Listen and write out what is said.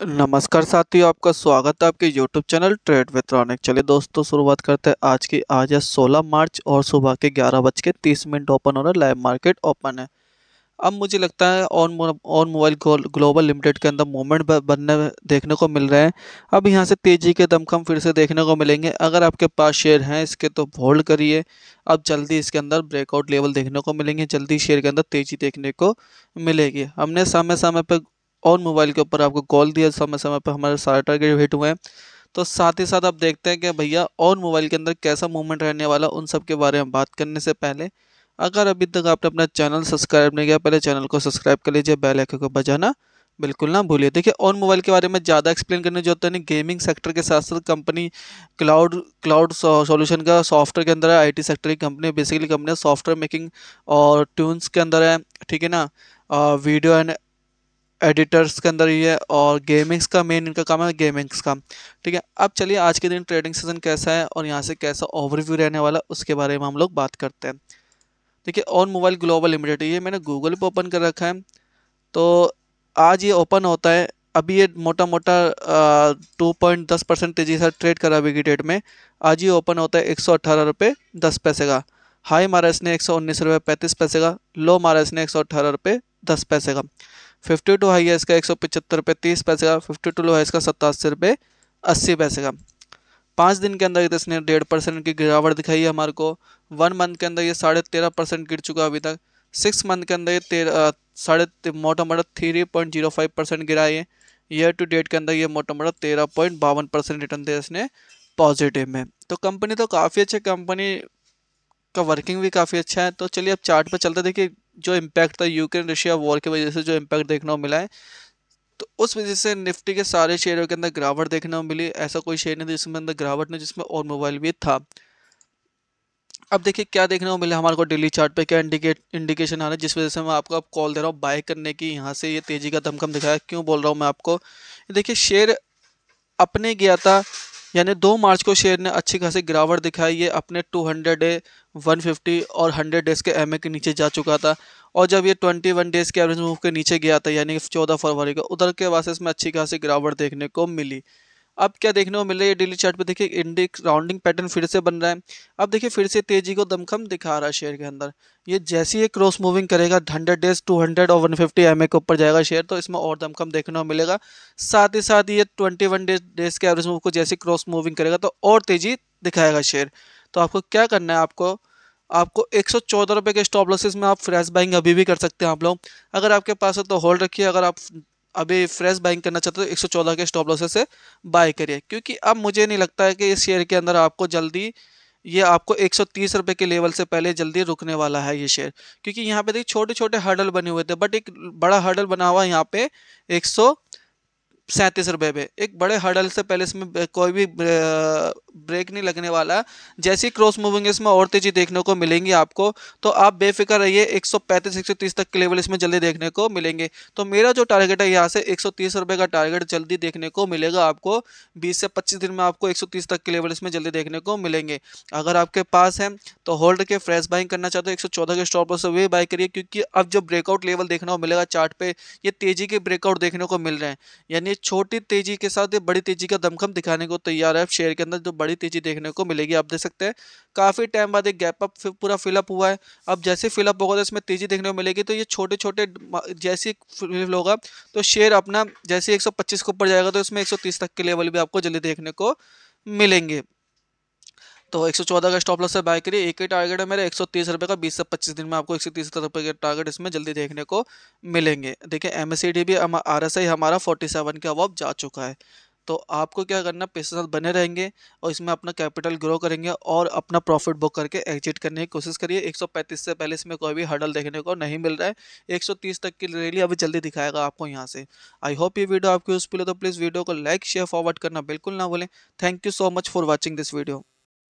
नमस्कार साथियों, आपका स्वागत है आपके यूट्यूब चैनल ट्रेड विद चलिए दोस्तों, शुरुआत करते हैं आज की। आज है 16 मार्च और सुबह के ग्यारह बज के तीस मिनट ओपन हो रहा है, लाइव मार्केट ओपन है। अब मुझे लगता है on on mobile global limited के अंदर मूवमेंट बनने, देखने को मिल रहे हैं। अब यहाँ से तेज़ी के दमखम फिर से देखने को मिलेंगे। अगर आपके पास शेयर हैं इसके तो होल्ड करिए। अब जल्दी इसके अंदर ब्रेकआउट लेवल देखने को मिलेंगे। जल्दी शेयर के अंदर तेज़ी देखने को मिलेगी। हमने समय समय पर और मोबाइल के ऊपर आपको कॉल दिया समय समय पर हमारे सारे टारगेट हिट हुए हैं। तो साथ ही साथ आप देखते हैं कि भैया और मोबाइल के अंदर कैसा मूवमेंट रहने वाला उन सब के बारे में बात करने से पहले। अगर अभी तक आपने अपना चैनल सब्सक्राइब नहीं किया, पहले चैनल को सब्सक्राइब कर लीजिए बेल आइकन को बजाना बिल्कुल ना भूलिए। देखिए ऑन मोबाइल के बारे में ज़्यादा एक्सप्लेन करने जो होता है गेमिंग सेक्टर के साथ साथ कंपनी क्लाउड क्लाउड सॉल्यूशन का सॉफ्टवेयर के अंदर है आईटी सेक्टर की company basically company software making और ट्यून्स के अंदर है, ठीक है ना? वीडियो एंड एडिटर्स के अंदर ही है और गेमिंग्स का मेन इनका काम है गेमिंग्स का। ठीक है, अब चलिए आज के दिन ट्रेडिंग सेशन कैसा है और यहाँ से कैसा ओवरव्यू रहने वाला उसके बारे में हम लोग बात करते हैं। देखिए ऑन मोबाइल ग्लोबल लिमिटेड ये मैंने गूगल पे ओपन कर रखा है। तो आज ये ओपन होता है, अभी ये मोटा मोटा टू पॉइंट दस परसेंट तेज़ी से ट्रेड करा अभी की डेट में। आज ये ओपन होता है एक सौ अट्ठारह रुपये दस पैसे का। हाई मारा इसने एक सौ उन्नीस रुपये पैंतीस पैसे का लो मारा इसने एक सौ अट्ठारह रुपये दस पैसे का। फिफ्टी टू हाई है इसका एक सौ पचहत्तर रुपये, तीस पैसे का, फिफ्टी टू लो है इसका सत्तासी रुपये, अस्सी पैसे का। पाँच दिन के अंदर इसने डेढ़ परसेंट की गिरावट दिखाई है हमारे को। वन मंथ के अंदर ये साढ़े तेरह परसेंट गिर चुका अभी तक। सिक्स मंथ के अंदर ये तेरह साढ़े मोटा मोटा three point zero five percent गिरा है। ईयर टू डेट के अंदर ये मोटा मोटा तेरह पॉइंट बावन परसेंट रिटर्न दिया इसने पॉजिटिव में। तो कंपनी तो काफ़ी अच्छी कंपनी का वर्किंग भी काफ़ी अच्छा है। तो चलिए अब चार्ट पर चलते देखिए, जो इम्पैक्ट था यूक्रेन रशिया वॉर की वजह से, जो इम्पैक्ट देखने को मिला है तो उस वजह से निफ्टी के सारे शेयरों के अंदर गिरावट देखने को मिली। ऐसा कोई शेयर नहीं था जिसमें अंदर गिरावट नहीं, जिसमें और मोबाइल भी था। अब देखिए, क्या देखने को मिला हमारे को डेली चार्ट पे? क्या इंडिकेट इंडिकेशन आ रहा है? जिस वजह से मैं आपको अब कॉल दे रहा हूँ। बाय करने की यहाँ से ये तेज़ी का दमकम दिखाया। क्यों बोल रहा हूँ मैं आपको? देखिए शेयर अपने गया था यानी दो मार्च को शेयर ने अच्छी खासी गिरावट दिखाई। ये अपने 200 डे 150 और 100 डेज़ के एमए के नीचे जा चुका था और जब ये 21 डेज़ के एवरेज मूव के नीचे गया था, यानी 14 फरवरी को, उधर के वास्ते इसमें अच्छी खासी गिरावट देखने को मिली। अब क्या देखने को मिल रहा है? डेली चार्ट पे देखिए इंडेक्स राउंडिंग पैटर्न फिर से बन रहा है। अब देखिए, फिर से तेज़ी को दमखम दिखा रहा है शेयर के अंदर। ये जैसे ही क्रॉस मूविंग करेगा हंड्रेड डेज़ टू हंड्रेड और वन फिफ्टी एम के ऊपर जाएगा शेयर तो इसमें और दमखम देखने को मिलेगा। साथ ही साथ ये ट्वेंटी वन डेज़ डेज़ के एवरेज मूव को जैसे क्रॉस मूविंग करेगा तो और तेज़ी दिखाएगा शेयर तो आपको क्या करना है? आपको आपको एक सौ के स्टॉप लॉसेस में आप फ्रेश बाइंग अभी भी कर सकते हैं आप लोग। अगर आपके पास है तो होल्ड रखिए। अगर आप अभी फ्रेश बाइंग करना चाहते हो तो 114 के स्टॉप लॉस से बाय करिए। क्योंकि अब मुझे नहीं लगता है कि इस शेयर के अंदर आपको जल्दी ये आपको एक सौ के लेवल से पहले जल्दी रुकने वाला है ये शेयर क्योंकि यहाँ पे देखिए छोटे छोटे हर्डल बने हुए थे बट एक बड़ा हर्डल बना हुआ यहाँ पे एक सौ सैंतीस रुपये पे। एक बड़े हर्डल से पहले इसमें कोई भी ब्रेक नहीं लगने वाला। जैसी क्रॉस मूविंग इसमें और तेज़ी देखने को मिलेंगी आपको। तो आप बेफिक्र रहिए 135 130 तक के लेवल इसमें जल्दी देखने को मिलेंगे। तो मेरा जो टारगेट है, यहाँ से 130 रुपए का टारगेट जल्दी देखने को मिलेगा आपको। 20 से 25 दिन में आपको 130 तक के लेवल इसमें जल्दी देखने को मिलेंगे। अगर आपके पास है तो होल्ड के फ्रेश बाइंग करना चाहते हो, एक सौ चौदह के स्टॉप से वे बाई करिए, क्योंकि अब जो ब्रेकआउट लेवल देखने को मिलेगा चार्ट पे, ये तेज़ी के ब्रेकआउट देखने को मिल रहे हैं। यानी छोटी तेज़ी के साथ ये बड़ी तेज़ी का दमखम दिखाने को तैयार है। शेयर के अंदर जो बड़ी तेज़ी देखने को मिलेगी, आप देख सकते हैं, काफ़ी टाइम बाद एक गैप अप पूरा फिलअप हुआ है। अब जैसे फिलअप होगा तो इसमें तेज़ी देखने को मिलेगी। तो ये छोटे छोटे जैसे फिलअप होगा तो शेयर अपना जैसे 125 के ऊपर जाएगा तो इसमें 130 तक के लेवल भी आपको जल्दी देखने को मिलेंगे। तो 114 का स्टॉप लॉस से बाय करिए। एक ही टारगेट है मेरा, एक सौ का 20 से 25 दिन में आपको एक सौ रुपये के टारगेट इसमें जल्दी देखने को मिलेंगे। देखिए एम एस भी आर एस हमारा 47 के अबाव जा चुका है। तो आपको क्या करना, पैसे साथ बने रहेंगे और इसमें अपना कैपिटल ग्रो करेंगे और अपना प्रॉफिट बुक करके एग्जिट करने की कोशिश करिए। 135 से पहले इसमें कोई भी हडल देखने को नहीं मिल रहा है। 130 तक की रैली अभी जल्दी दिखाएगा आपको यहाँ से। आई होप ये वीडियो आपकी यूजफुल है तो प्लीज़ वीडियो को लाइक शेयर फॉरवर्ड करना बिल्कुल ना भूलें। Thank you so much for watching this video